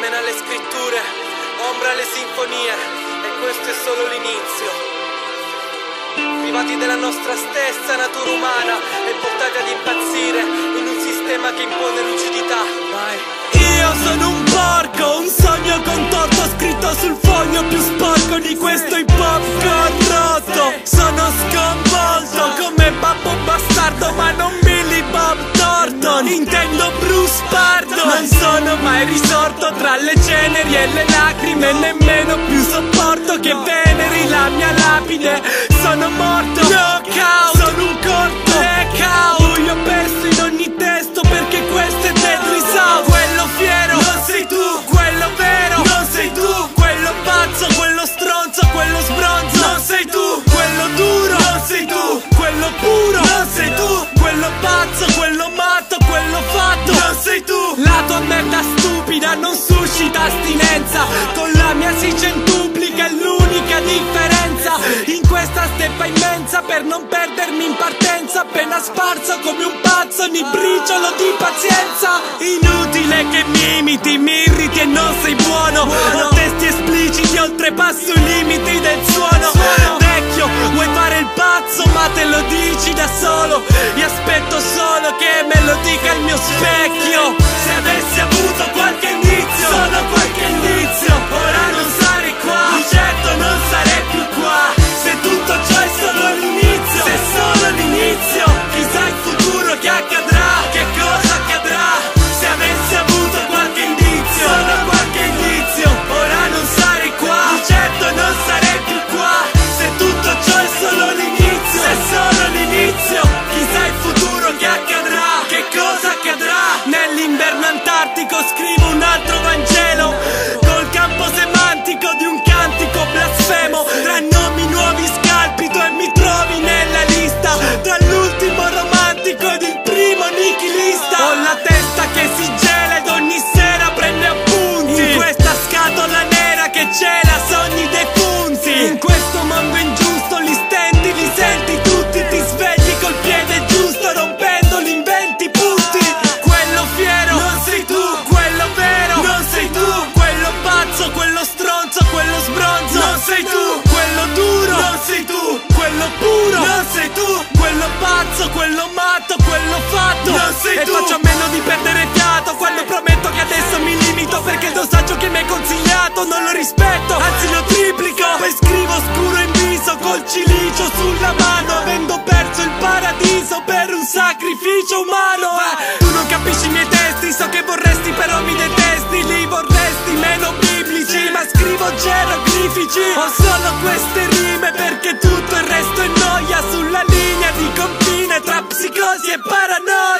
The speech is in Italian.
mena alle scritture, ombra alle sinfonie e questo è solo l'inizio. Privati della nostra stessa natura umana e portati ad impazzire in un sistema che impone lucidità. Vai. Io sono un porco, un sogno contorto scritto sul foglio più sporco di questo hip hop corrotto. Sono sconvolto come babbo bastardo, ma non Billy Bob Thornton. Intendo Bruce Pardo. Mai risorto tra le ceneri e le lacrime, nemmeno più sopporto che veneri la mia lapide. Sono morto, knockout, sono un corto, blackout. Io perso in ogni testo perché questo è Deadly South. Quello fiero, non sei tu, quello vero, non sei tu, quello pazzo, quello stronzo, quello sbronzo, non sei tu, quello duro, non sei tu, quello puro, non sei tu, quello pazzo, quello matto, quello fatto, non sei tu. La tua merda stupida non suscita astinenza, con la mia si centuplica, è l'unica differenza. In questa steppa immensa per non perdermi in partenza, appena sparso come un pazzo, ogni briciolo di pazienza. Inutile che mi imiti, mi irriti e non sei buono. Ho testi espliciti, oltrepasso i limiti del suono. Vecchio, vuoi fare il pazzo, ma te lo dici da solo. E aspetto solo che me lo dica il mio specchio. Quello puro, non sei tu, quello pazzo, quello matto, quello fatto, non sei e tu. E faccio a meno di perdere geroglifici. Ho solo queste rime perché tutto il resto è noia sulla linea di confine tra psicosi e paranoia.